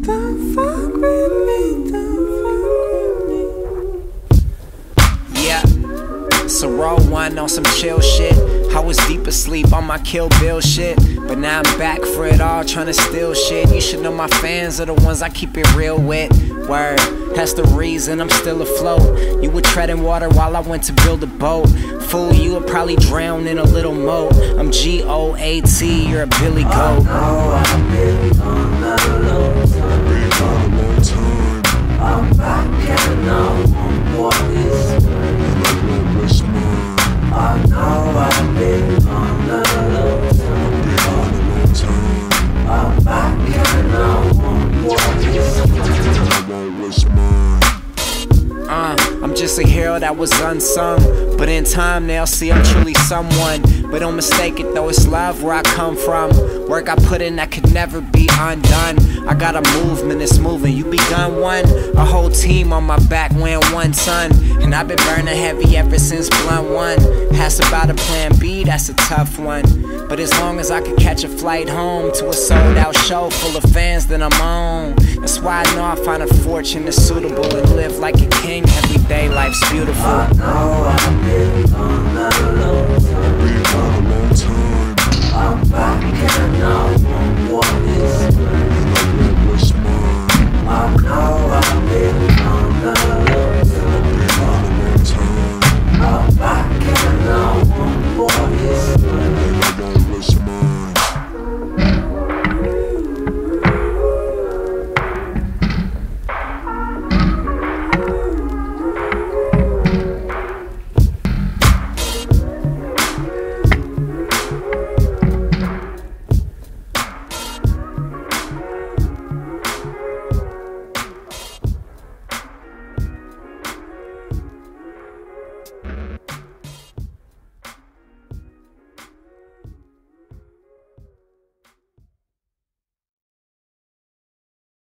Don't fuck with me, don't fuck with me. Yeah, it's a raw one on some chill shit. I was deep asleep on my Kill Bill shit, but now I'm back for it all, trying to steal shit. You should know my fans are the ones I keep it real with. Word, that's the reason I'm still afloat. You were treading water while I went to build a boat. Fool, you would probably drown in a little moat. I'm G O A T, you're a Billy Goat. Oh, I've I Just a hero that was unsung. But in time, they'll see I'm truly someone. But don't mistake it though, it's love where I come from. Work I put in that could never be undone. I got a movement, it's moving. You begun one, a whole team on my back wearing one son. And I've been burning heavy ever since blunt one. Asked about a plan B, that's a tough one. But as long as I could catch a flight home to a sold out show full of fans, then I'm on. That's why I know I find a fortune that's suitable and live like a king. Life's beautiful. I know I've